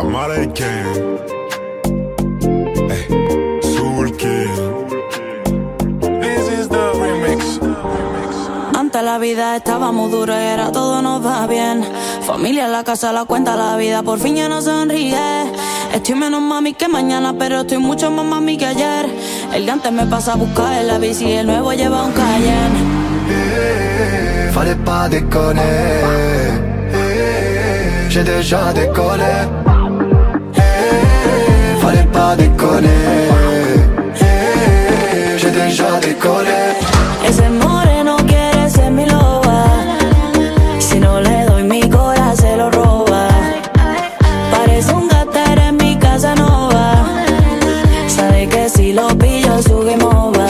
American. Eh, Soul This is the remix. Antes la vida estábamos duros y era todo nos va bien. Familia en la casa, la cuenta, la vida por fin ya no sonríe. Estoy menos mami que mañana, pero estoy mucho más mami que ayer. El de antes me pasa a buscar en la bici y el nuevo lleva un Cayenne. Fallait pas déconner. J'ai déjà décollé. Pas déconner. J'ai déjà décollé. Ese moreno quiere ser mi loba. Si no le doy mi corazón se lo roba. Parece un gater en mi casa nova. Sabe que si lo pillo su game over.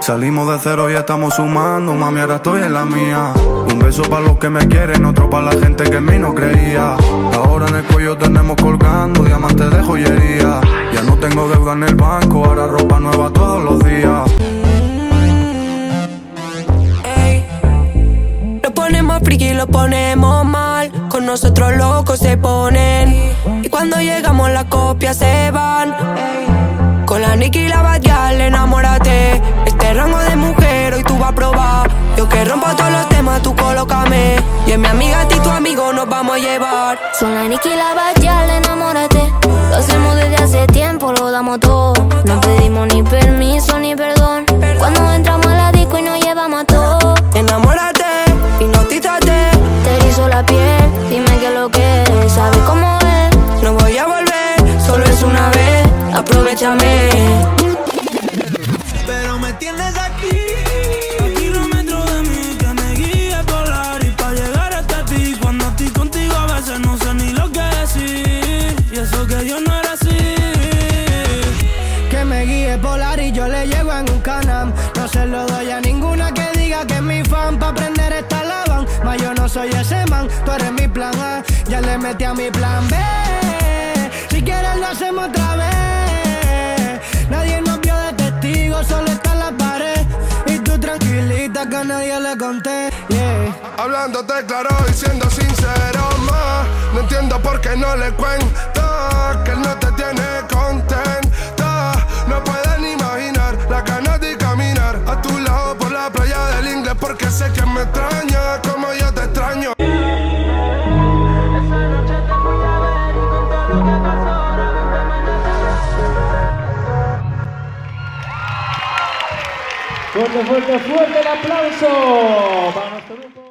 Salimos de cero y estamos sumando, mami, ahora estoy en la mía. Un beso para los que me quieren, otro para la gente que en mí no creía. Ahora en el cuello tenemos colgando diamantes de joyería. Deuda en el banco, ahora ropa nueva todos los días. Ey. Lo ponemos friki y lo ponemos mal. Con nosotros locos se ponen. Y cuando llegamos las copias se van. Con la Nicki y la Badial, enamórate. Este rango de mujer hoy tú vas a probar. Yo que rompo todos los temas, tú colócame. Y en mi amiga a ti tu amigo nos vamos a llevar. Son la Nicki y la Badial, enamórate. Aprovechame. Pero me tienes aquí, a kilómetros de mí que me guíe polar y para llegar hasta ti. Cuando estoy contigo a veces no sé ni lo que decir y eso que yo no era así. Que me guíe polar y yo le llego en un canam. No se lo doy a ninguna que diga que es mi fan. Pa' aprender esta lavan. Mas yo no soy ese man, tú eres mi plan A. Ya le metí a mi plan B. Si quieres lo hacemos otra vez. Nadie le conté. Yeah. Hablándote claro y siendo sincero más. No entiendo por qué no le cuento que él no te tiene contenta. No pueden imaginar la ganas de caminar a tu lado por la playa del inglés porque sé que me extraña Fuerte, fuerte, fuerte el aplauso para nuestro grupo.